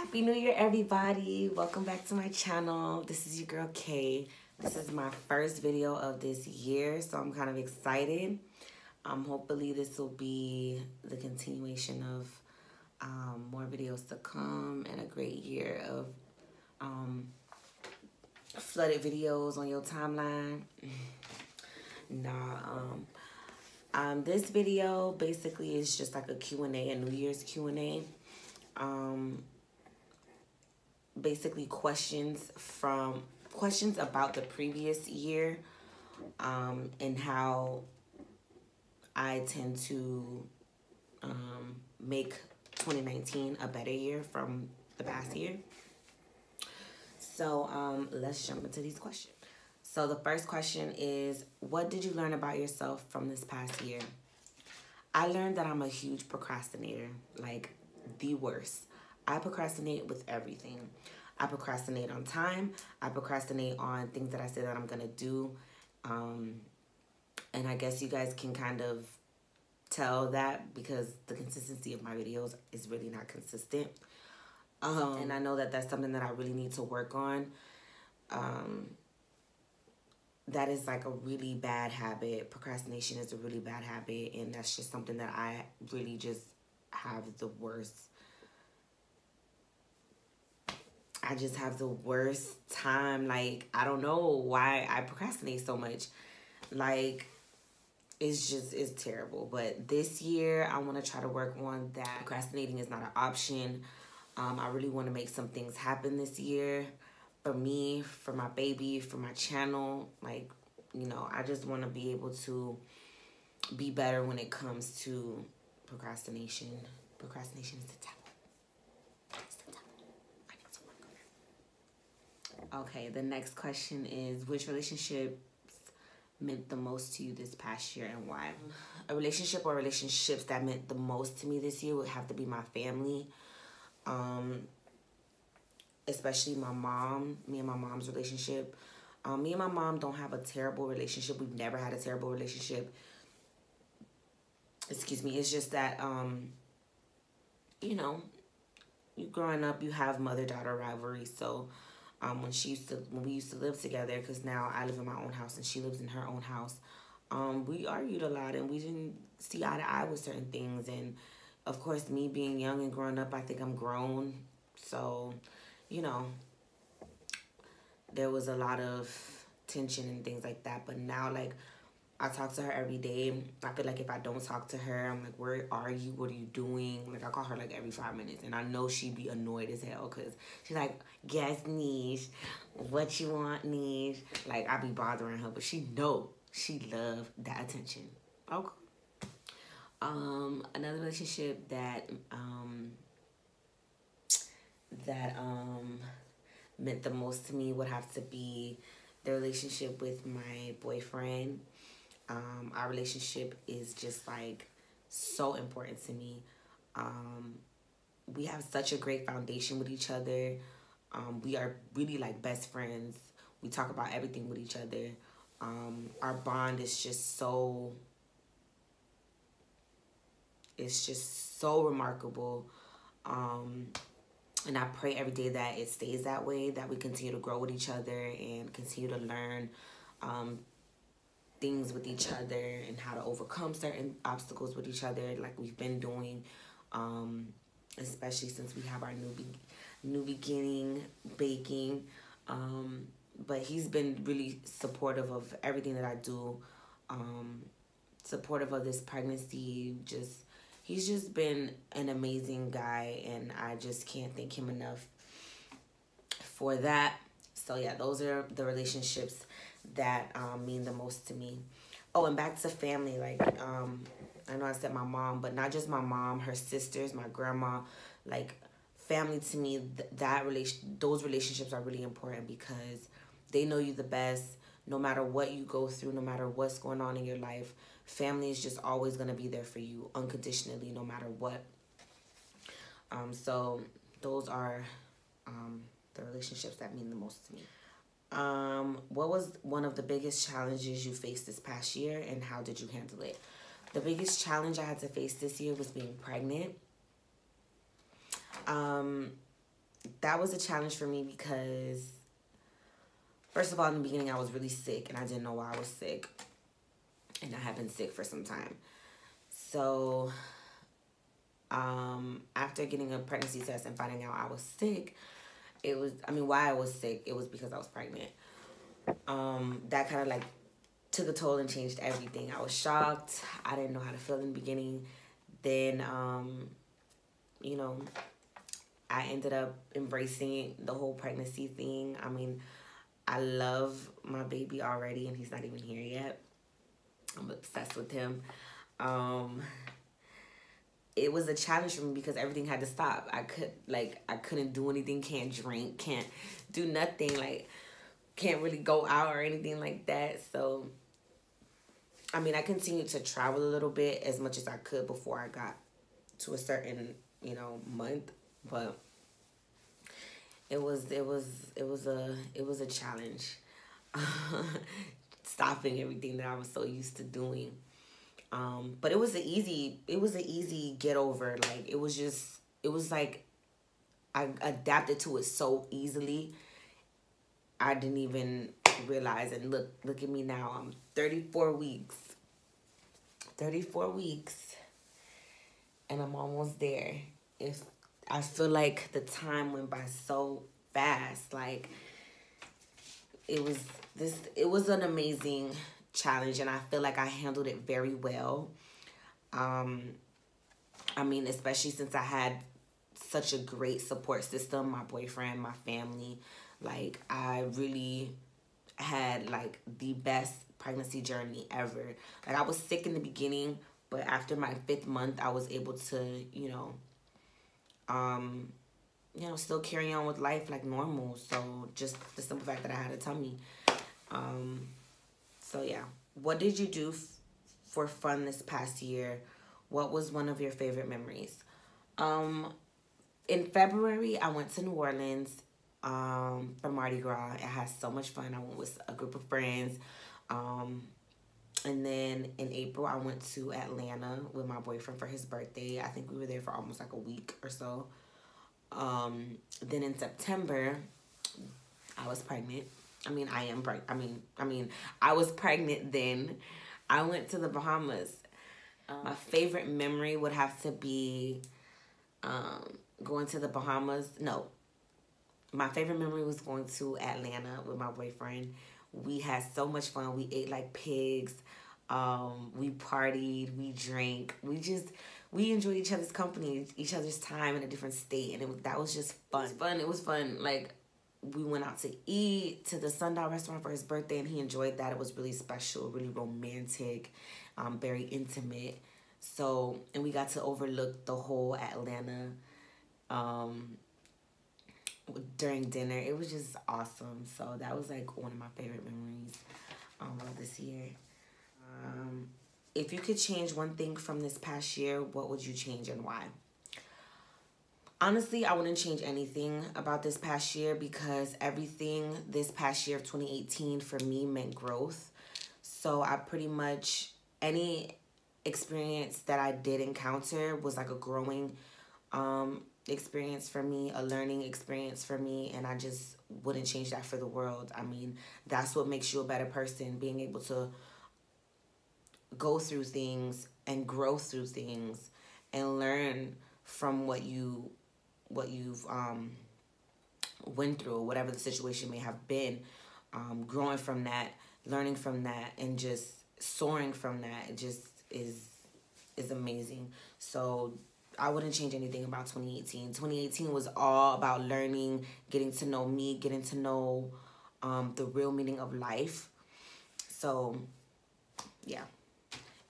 Happy New Year, everybody. Welcome back to my channel. This is your girl, Kay. This is my first video of this year, so I'm kind of excited. Um, hopefully this will be the continuation of um, more videos to come and a great year of um, flooded videos on your timeline. nah, um, um, this video basically is just like a Q&A, a New Year's Q&A. Um, basically questions from questions about the previous year um, and how I tend to um, make 2019 a better year from the past year. So um, let's jump into these questions. So the first question is, what did you learn about yourself from this past year? I learned that I'm a huge procrastinator, like the worst. I procrastinate with everything. I procrastinate on time. I procrastinate on things that I say that I'm going to do. Um, and I guess you guys can kind of tell that because the consistency of my videos is really not consistent. Um, and I know that that's something that I really need to work on. Um, that is like a really bad habit. Procrastination is a really bad habit. And that's just something that I really just have the worst I just have the worst time. Like, I don't know why I procrastinate so much. Like, it's just, it's terrible. But this year, I want to try to work on that. Procrastinating is not an option. Um, I really want to make some things happen this year for me, for my baby, for my channel. Like, you know, I just want to be able to be better when it comes to procrastination. Procrastination is the. Okay, the next question is which relationships meant the most to you this past year and why? A relationship or relationships that meant the most to me this year would have to be my family. Um, especially my mom, me and my mom's relationship. Um, me and my mom don't have a terrible relationship. We've never had a terrible relationship. Excuse me. It's just that, um, you know, you growing up, you have mother-daughter rivalry. So, um, when she used to when we used to live together because now I live in my own house and she lives in her own house. Um, we argued a lot and we didn't see eye to eye with certain things. And of course me being young and growing up I think I'm grown. So you know there was a lot of tension and things like that. But now like I talk to her every day. I feel like if I don't talk to her, I'm like, where are you? What are you doing? Like, I call her like every five minutes. And I know she'd be annoyed as hell because she's like, guess niche, what you want niche. Like, I be bothering her, but she know she love that attention. Okay. Um, another relationship that, um, that, um, meant the most to me would have to be the relationship with my boyfriend um, our relationship is just like so important to me. Um, we have such a great foundation with each other. Um, we are really like best friends. We talk about everything with each other. Um, our bond is just so, it's just so remarkable. Um, and I pray every day that it stays that way, that we continue to grow with each other and continue to learn um, things with each other and how to overcome certain obstacles with each other like we've been doing um, especially since we have our new be new beginning baking. Um, but he's been really supportive of everything that I do um, supportive of this pregnancy just he's just been an amazing guy and I just can't thank him enough for that. So yeah those are the relationships that um, mean the most to me. Oh, and back to family, like, um, I know I said my mom, but not just my mom, her sisters, my grandma, like, family to me, th that relation, those relationships are really important because they know you the best, no matter what you go through, no matter what's going on in your life, family is just always going to be there for you unconditionally, no matter what. Um, so those are um, the relationships that mean the most to me. Um, what was one of the biggest challenges you faced this past year and how did you handle it? The biggest challenge I had to face this year was being pregnant. Um, that was a challenge for me because first of all in the beginning I was really sick and I didn't know why I was sick. And I have been sick for some time. So um after getting a pregnancy test and finding out I was sick, it was I mean why I was sick, it was because I was pregnant. Um that kind of like took a toll and changed everything. I was shocked. I didn't know how to feel in the beginning. Then um you know, I ended up embracing the whole pregnancy thing. I mean, I love my baby already and he's not even here yet. I'm obsessed with him. Um, it was a challenge for me because everything had to stop. I could like I couldn't do anything, can't drink, can't do nothing, like can't really go out or anything like that. So I mean, I continued to travel a little bit as much as I could before I got to a certain, you know, month but it was it was it was a it was a challenge stopping everything that I was so used to doing um but it was an easy it was an easy get over. Like it was just it was like I adapted to it so easily. I didn't even realize and look look at me now. I'm 34 weeks 34 weeks and I'm almost there. If I feel like the time went by so fast. Like it was this it was an amazing challenge and I feel like I handled it very well. Um I mean, especially since I had such a great support system, my boyfriend, my family, like I really had like the best pregnancy journey ever. Like I was sick in the beginning, but after my fifth month, I was able to, you know, um, you know, still carry on with life like normal. So just the simple fact that I had a tummy. Um, so yeah, what did you do for fun this past year? What was one of your favorite memories? Um, in February, I went to New Orleans um, for Mardi Gras. I had so much fun. I went with a group of friends. Um, and then in April, I went to Atlanta with my boyfriend for his birthday. I think we were there for almost like a week or so. Um, then in September, I was pregnant. I mean, I am pregnant. I mean, I mean, I was pregnant then. I went to the Bahamas. Um, my favorite memory would have to be um, going to the Bahamas. No, my favorite memory was going to Atlanta with my boyfriend we had so much fun. We ate like pigs. Um, we partied, we drank, we just we enjoyed each other's company, each other's time in a different state, and it was, that was just fun. It was fun. It was fun. Like we went out to eat to the Sundial restaurant for his birthday, and he enjoyed that. It was really special, really romantic, um, very intimate. So, and we got to overlook the whole Atlanta um, during dinner. It was just awesome. So that was like one of my favorite memories um, of this year. Um, if you could change one thing from this past year, what would you change and why? Honestly, I wouldn't change anything about this past year because everything this past year of 2018 for me meant growth. So I pretty much, any experience that I did encounter was like a growing um, experience for me, a learning experience for me, and I just wouldn't change that for the world. I mean, that's what makes you a better person, being able to go through things and grow through things and learn from what you what you've um went through, whatever the situation may have been, um, growing from that, learning from that, and just soaring from that. It just is is amazing. So I wouldn't change anything about 2018. 2018 was all about learning, getting to know me, getting to know um, the real meaning of life. So, yeah.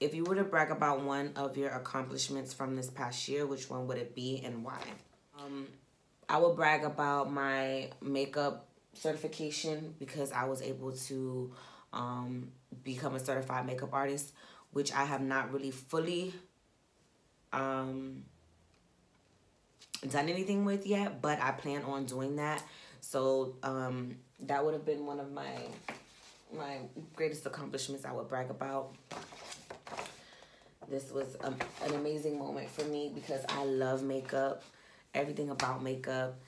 If you were to brag about one of your accomplishments from this past year, which one would it be and why? Um, I would brag about my makeup certification because I was able to um, become a certified makeup artist, which I have not really fully um, done anything with yet, but I plan on doing that. So um, that would have been one of my my greatest accomplishments I would brag about. This was a, an amazing moment for me because I love makeup, everything about makeup.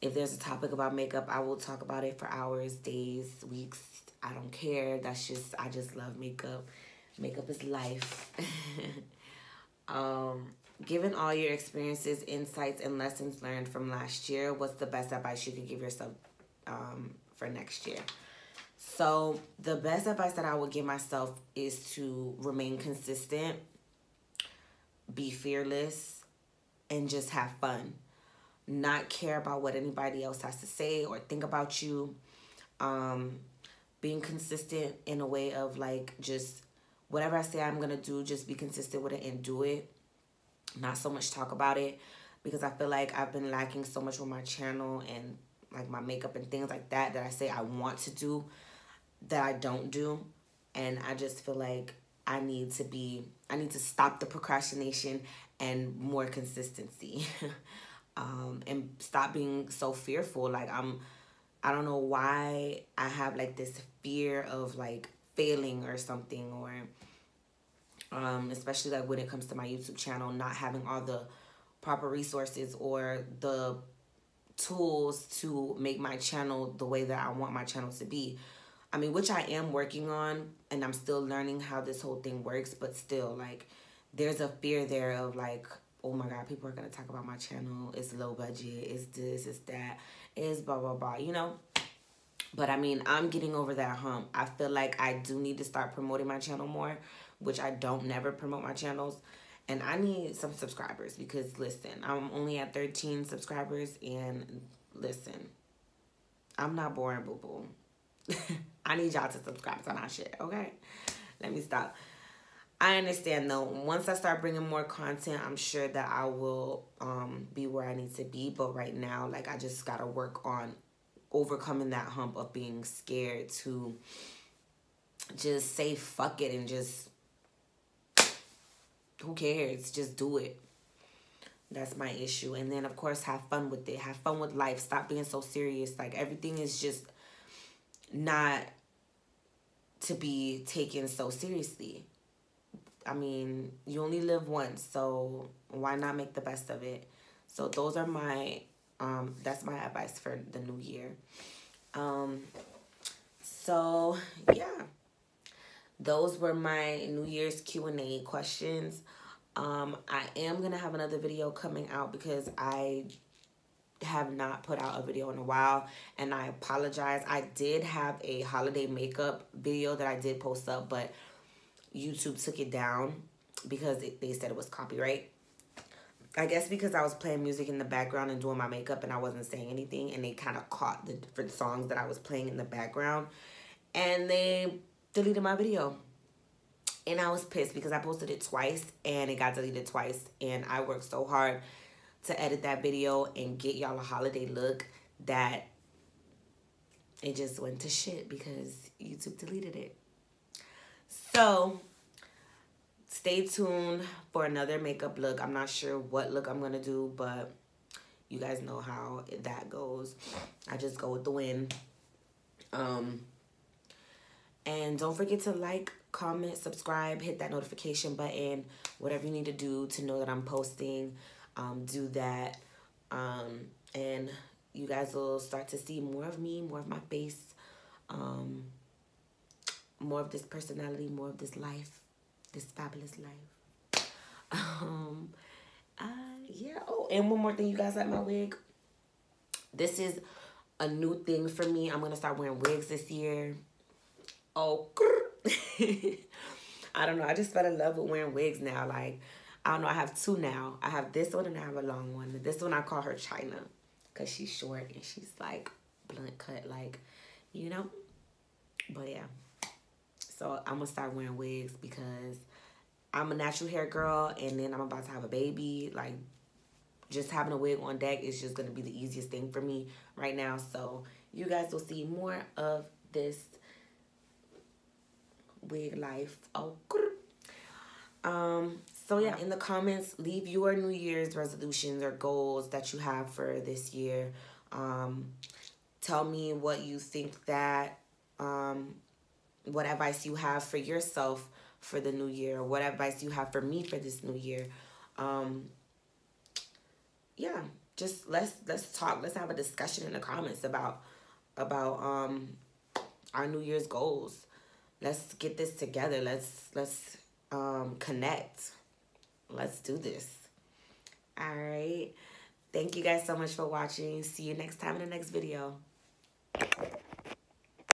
if there's a topic about makeup, I will talk about it for hours, days, weeks. I don't care. That's just I just love makeup. Makeup is life. um, given all your experiences, insights, and lessons learned from last year, what's the best advice you could give yourself um, for next year? So the best advice that I would give myself is to remain consistent, be fearless, and just have fun. Not care about what anybody else has to say or think about you. Um, being consistent in a way of like just whatever I say I'm gonna do, just be consistent with it and do it. Not so much talk about it because I feel like I've been lacking so much with my channel and like my makeup and things like that that I say I want to do that I don't do. And I just feel like I need to be, I need to stop the procrastination and more consistency. um, and stop being so fearful. Like I'm, I don't know why I have like this fear of like failing or something or um, especially like when it comes to my YouTube channel, not having all the proper resources or the tools to make my channel the way that I want my channel to be. I mean, which I am working on and I'm still learning how this whole thing works, but still like there's a fear there of like, oh my God, people are to talk about my channel. It's low budget. It's this, it's that, it's blah, blah, blah, you know? But I mean, I'm getting over that hump. I feel like I do need to start promoting my channel more, which I don't never promote my channels. And I need some subscribers because listen, I'm only at 13 subscribers and listen, I'm not boring, boo boo. I need y'all to subscribe to my shit, okay? Let me stop. I understand though. Once I start bringing more content, I'm sure that I will um, be where I need to be. But right now, like I just gotta work on overcoming that hump of being scared to just say fuck it and just who cares? Just do it. That's my issue. And then of course have fun with it. Have fun with life. Stop being so serious. Like everything is just not to be taken so seriously. I mean, you only live once, so why not make the best of it? So those are my um that's my advice for the new year. Um so yeah. Those were my New Year's Q&A questions. Um I am going to have another video coming out because I have not put out a video in a while and I apologize. I did have a holiday makeup video that I did post up, but YouTube took it down because it, they said it was copyright. I guess because I was playing music in the background and doing my makeup and I wasn't saying anything and they kind of caught the different songs that I was playing in the background and they deleted my video. And I was pissed because I posted it twice and it got deleted twice and I worked so hard to edit that video and get y'all a holiday look that it just went to shit because YouTube deleted it. So stay tuned for another makeup look. I'm not sure what look I'm going to do, but you guys know how that goes. I just go with the wind. Um, and don't forget to like, comment, subscribe, hit that notification button, whatever you need to do to know that I'm posting um, do that. Um, and you guys will start to see more of me, more of my face, um, more of this personality, more of this life, this fabulous life. Um, uh, yeah. Oh, and one more thing, you guys like my wig? This is a new thing for me. I'm to start wearing wigs this year. Oh, I don't know. I just fell in love with wearing wigs now. Like, I don't know. I have two now. I have this one and I have a long one. This one I call her China because she's short and she's like blunt cut, like, you know. But yeah. So I'm to start wearing wigs because I'm a natural hair girl and then I'm about to have a baby. Like, just having a wig on deck is just to be the easiest thing for me right now. So you guys will see more of this wig life. Oh, um, so yeah, in the comments, leave your New Year's resolutions or goals that you have for this year. Um, tell me what you think that, um, what advice you have for yourself for the new year. What advice you have for me for this new year. Um, yeah, just let's let's talk. Let's have a discussion in the comments about about um our New Year's goals. Let's get this together. Let's let's um connect. Let's do this. All right. Thank you guys so much for watching. See you next time in the next video.